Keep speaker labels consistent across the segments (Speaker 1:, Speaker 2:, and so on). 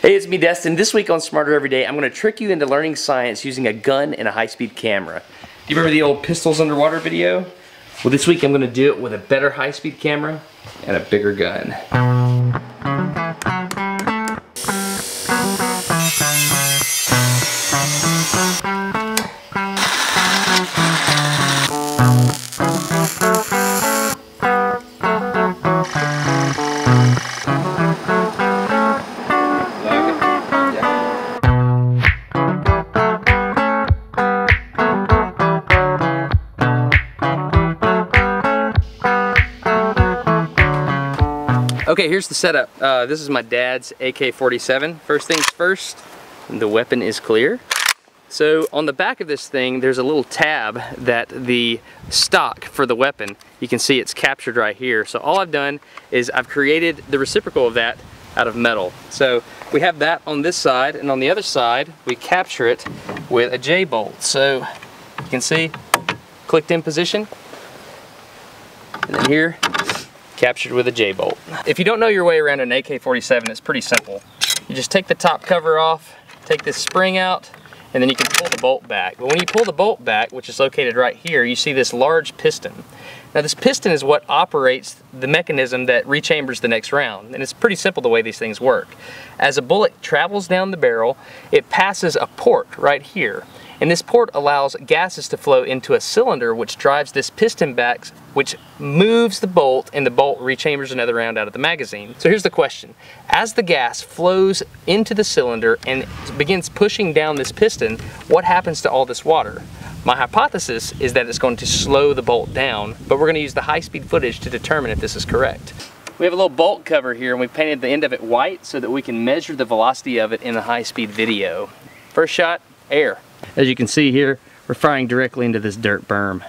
Speaker 1: Hey, it's me, Destin. This week on Smarter Every Day, I'm going to trick you into learning science using a gun and a high-speed camera. Do you remember the old pistols underwater video? Well, this week I'm going to do it with a better high-speed camera and a bigger gun. Okay, here's the setup. Uh, this is my dad's AK-47. First things first, the weapon is clear. So on the back of this thing, there's a little tab that the stock for the weapon, you can see it's captured right here. So all I've done is I've created the reciprocal of that out of metal. So we have that on this side, and on the other side, we capture it with a J-bolt. So you can see, clicked in position, and then here, captured with a J-bolt. If you don't know your way around an AK-47, it's pretty simple. You just take the top cover off, take this spring out, and then you can pull the bolt back. But when you pull the bolt back, which is located right here, you see this large piston. Now this piston is what operates the mechanism that rechambers the next round. And it's pretty simple the way these things work. As a bullet travels down the barrel, it passes a port right here. And this port allows gases to flow into a cylinder which drives this piston back, which moves the bolt and the bolt rechambers another round out of the magazine. So here's the question. As the gas flows into the cylinder and begins pushing down this piston, what happens to all this water? My hypothesis is that it's going to slow the bolt down, but we're going to use the high-speed footage to determine if this is correct. We have a little bolt cover here and we painted the end of it white so that we can measure the velocity of it in the high-speed video. First shot, air. As you can see here, we're firing directly into this dirt berm.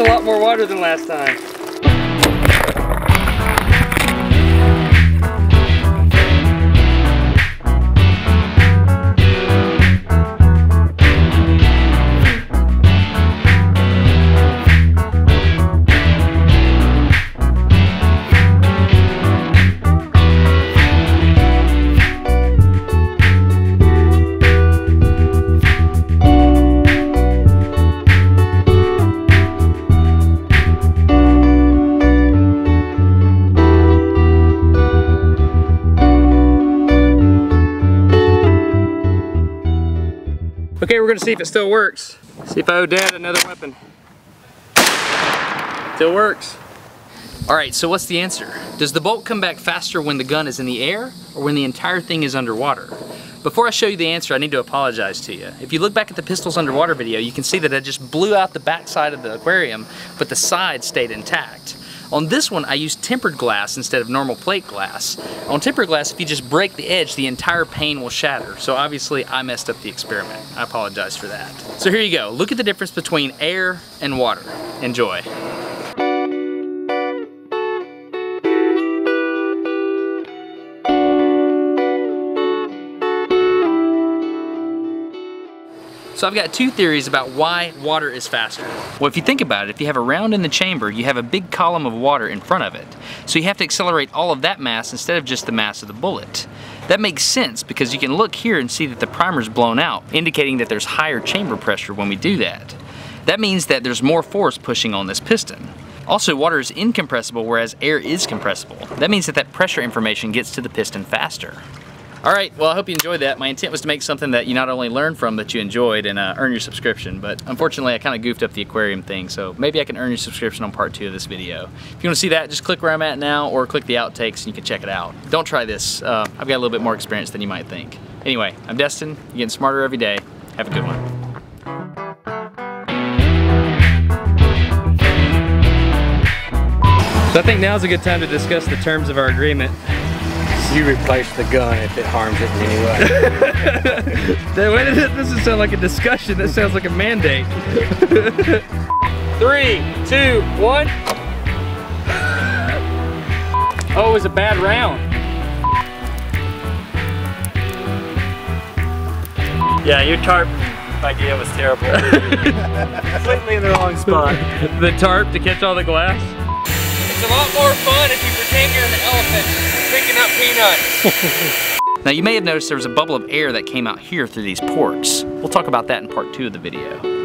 Speaker 1: A lot more water than last time. Okay, we're gonna see if it still works. See if I owe dad another weapon. Still works. All right, so what's the answer? Does the bolt come back faster when the gun is in the air or when the entire thing is underwater? Before I show you the answer, I need to apologize to you. If you look back at the pistols underwater video, you can see that I just blew out the backside of the aquarium, but the side stayed intact. On this one, I used tempered glass instead of normal plate glass. On tempered glass, if you just break the edge, the entire pane will shatter. So obviously, I messed up the experiment. I apologize for that. So here you go. Look at the difference between air and water. Enjoy. So I've got two theories about why water is faster. Well, if you think about it, if you have a round in the chamber, you have a big column of water in front of it. So you have to accelerate all of that mass instead of just the mass of the bullet. That makes sense because you can look here and see that the primer's blown out, indicating that there's higher chamber pressure when we do that. That means that there's more force pushing on this piston. Also, water is incompressible, whereas air is compressible. That means that that pressure information gets to the piston faster. All right, well, I hope you enjoyed that. My intent was to make something that you not only learned from, that you enjoyed and uh, earn your subscription, but unfortunately I kind of goofed up the aquarium thing, so maybe I can earn your subscription on part two of this video. If you want to see that, just click where I'm at now or click the outtakes and you can check it out. Don't try this. Uh, I've got a little bit more experience than you might think. Anyway, I'm Destin. You're getting smarter every day. Have a good one. So I think now's a good time to discuss the terms of our agreement.
Speaker 2: You replace the gun if it harms it in any way.
Speaker 1: that doesn't sound like a discussion, that sounds like a mandate. Three, two, one. Oh, it was a bad round.
Speaker 2: Yeah, your tarp idea was terrible. Completely in the wrong spot.
Speaker 1: the tarp to catch all the glass? It's a lot more fun if you pretend you're an elephant picking up peanuts. now you may have noticed there was a bubble of air that came out here through these ports. We'll talk about that in part two of the video.